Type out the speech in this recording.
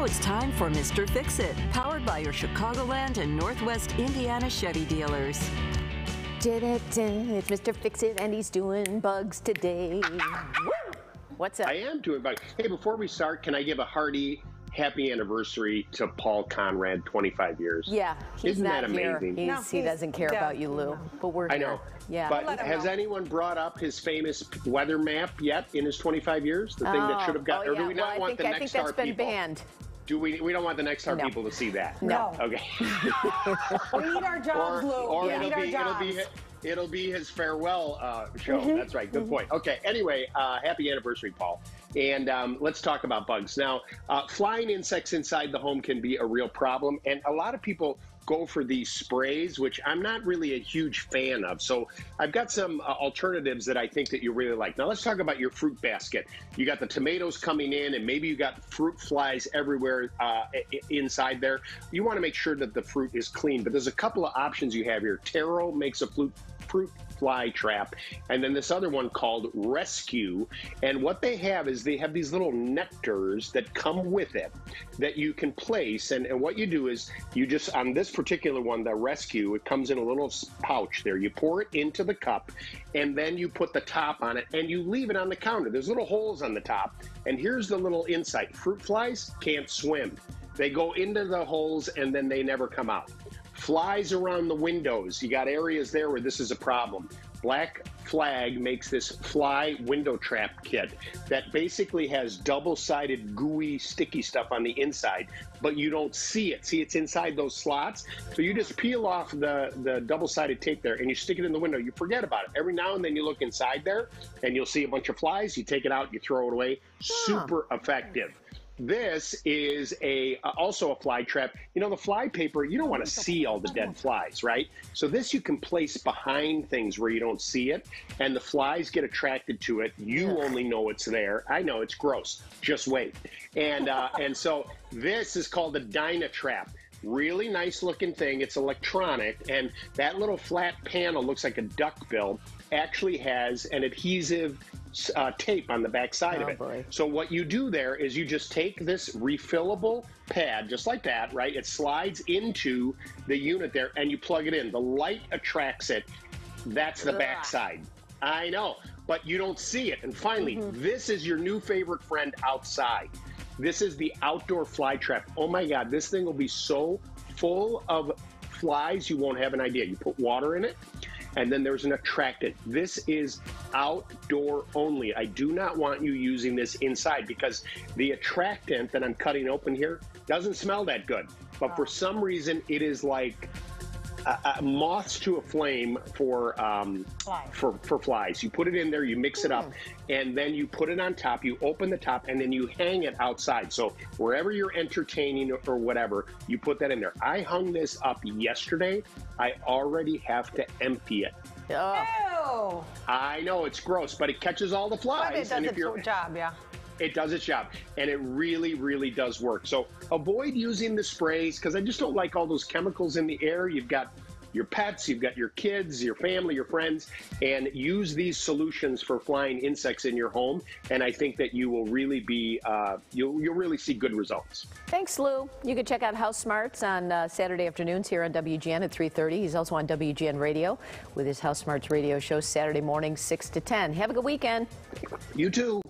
Now it's time for Mr. Fix It, powered by your Chicagoland and Northwest Indiana Chevy dealers. It's Mr. Fix It, and he's doing bugs today. What's up? I am doing bugs. Hey, before we start, can I give a hearty happy anniversary to Paul Konrad, 25 years. Yeah, he's Isn't not that here. amazing? He's, No, he doesn't care dead. about you, Lou. But we're I know. Yeah. But has know. anyone brought up his famous weather map yet in his 25 years? The thing that oh, should have got, oh, or do we well, not I want think, the I think that's star been people? banned. Do we? We don't want the next star No. people to see that. No. Okay. We need our jobs, or Lou. or we it'll need our be it'll be it'll be his farewell uh, show. Mm-hmm. That's right. Good point. Okay. Anyway, uh, happy anniversary, Paul. And um, let's talk about bugs now. Uh, flying insects inside the home can be a real problem, and a lot of people go for these sprays, which I'm not really a huge fan of. So I've got some uh, alternatives that I think that you really like. Now let's talk about your fruit basket. You got the tomatoes coming in, and maybe you got fruit flies everywhere uh, inside there. You want to make sure that the fruit is clean, but there's a couple of options you have here. Terro makes a fruit fruit fly trap, and then this other one called Rescue. And what they have is they have these little nectars that come with it that you can place. And, and what you do is you just, on this particular one, the Rescue, it comes in a little pouch there. You pour it into the cup, and then you put the top on it, and you leave it on the counter. There's little holes on the top. And here's the little insight fruit flies can't swim. They go into the holes and then they never come out. Flies around the windows. You got areas there where this is a problem. Black Flag makes this fly window trap kit that basically has double sided, gooey, sticky stuff on the inside, but you don't see it. See, it's inside those slots. So you just peel off the, the double sided tape there and you stick it in the window. You forget about it. Every now and then you look inside there and you'll see a bunch of flies. You take it out, you throw it away. Super effective. This is a uh, also a fly trap. You know the fly paper. You don't want to see all the dead flies, right? So this you can place behind things where you don't see it, and the flies get attracted to it. You only know it's there. I know it's gross. Just wait. And uh, and so this is called the Dynatrap. Really nice looking thing. It's electronic, and that little flat panel looks like a duck bill. Actually has an adhesive uh, tape on the back side of Oh, it. boy. So what you do there is you just take this refillable pad, just like that, right? It slides into the unit there, and you plug it in. The light attracts it. That's the back side. I know, but you don't see it. And finally, Mm-hmm. this is your new favorite friend outside. This is the outdoor fly trap. Oh my God, this thing will be so full of flies you won't have an idea. You put water in it, and then there's an attractant. This is outdoor only. I do not want you using this inside because the attractant that I'm cutting open here doesn't smell that good. But for some reason, it is like uh, uh, moths to a flame for um, Flies. for for flies. You put it in there, you mix it up, and then you put it on top. You open the top, and then you hang it outside. So wherever you're entertaining or, or whatever, you put that in there. I hung this up yesterday. I already have to empty it. Oh, Ew. I know it's gross, but it catches all the flies. But it does and if its you're job, yeah. It does its job and it really really does work so avoid using the sprays because i just don't like all those chemicals in the air you've got your pets you've got your kids your family your friends and use these solutions for flying insects in your home and i think that you will really be uh, you'll, you'll really see good results thanks, Lou. You can check out House Smarts on uh, Saturday afternoons here on WGN at 3:30. He's also on WGN Radio with his House Smarts radio show Saturday morning 6 to 10. Have a good weekend. you too